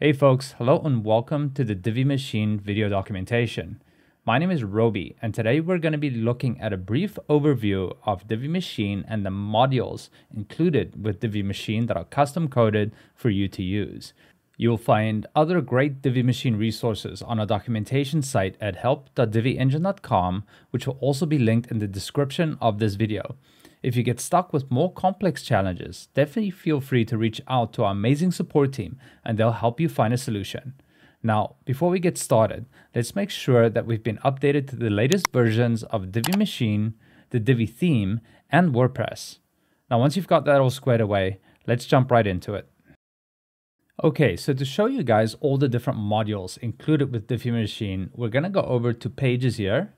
Hey folks, hello and welcome to the Divi Machine video documentation. My name is Roby and today we're going to be looking at a brief overview of Divi Machine and the modules included with Divi Machine that are custom coded for you to use. You'll find other great Divi Machine resources on our documentation site at help.diviengine.com which will also be linked in the description of this video. If you get stuck with more complex challenges, definitely feel free to reach out to our amazing support team and they'll help you find a solution. Now, before we get started, let's make sure that we've been updated to the latest versions of Divi Machine, the Divi theme, and WordPress. Now, once you've got that all squared away, let's jump right into it. Okay, so to show you guys all the different modules included with Divi Machine, we're gonna go over to Pages here.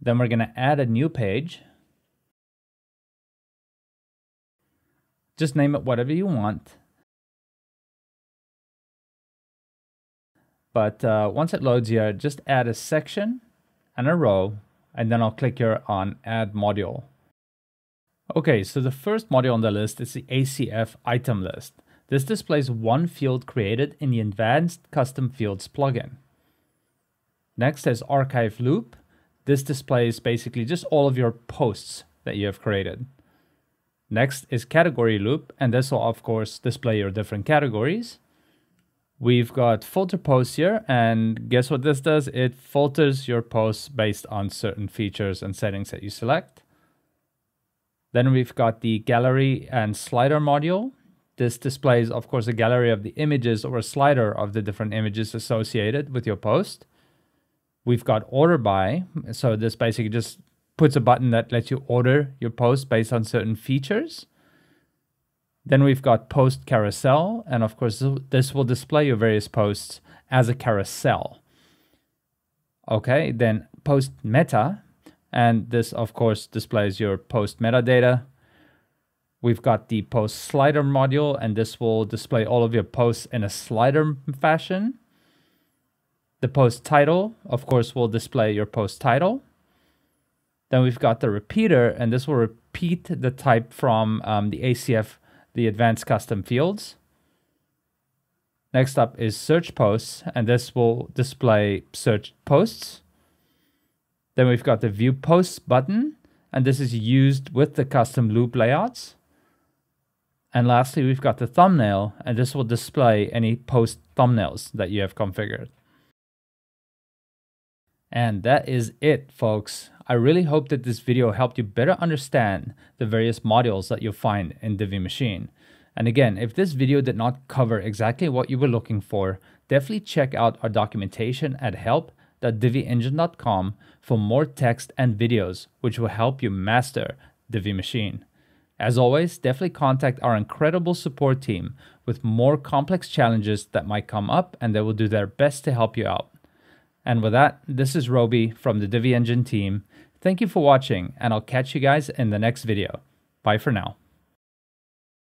Then we're gonna add a new page. Just name it whatever you want. But uh, once it loads here, just add a section and a row, and then I'll click here on Add Module. Okay, so the first module on the list is the ACF item list. This displays one field created in the Advanced Custom Fields plugin. Next is Archive Loop. This displays basically just all of your posts that you have created. Next is category loop, and this will of course display your different categories. We've got filter posts here, and guess what this does? It filters your posts based on certain features and settings that you select. Then we've got the gallery and slider module. This displays, of course, a gallery of the images or a slider of the different images associated with your post. We've got order by, so this basically just puts a button that lets you order your post based on certain features. Then we've got post carousel, and of course, this will display your various posts as a carousel. Okay, then post meta, and this, of course, displays your post metadata. We've got the post slider module, and this will display all of your posts in a slider fashion. The post title, of course, will display your post title. Then we've got the repeater, and this will repeat the type from um, the ACF, the advanced custom fields. Next up is search posts, and this will display search posts. Then we've got the view posts button, and this is used with the custom loop layouts. And lastly, we've got the thumbnail, and this will display any post thumbnails that you have configured. And that is it, folks. I really hope that this video helped you better understand the various modules that you'll find in Divi Machine. And again, if this video did not cover exactly what you were looking for, definitely check out our documentation at help.diviengine.com for more text and videos which will help you master Divi Machine. As always, definitely contact our incredible support team with more complex challenges that might come up and they will do their best to help you out. And with that, this is Roby from the Divi Engine team. Thank you for watching, and I'll catch you guys in the next video. Bye for now.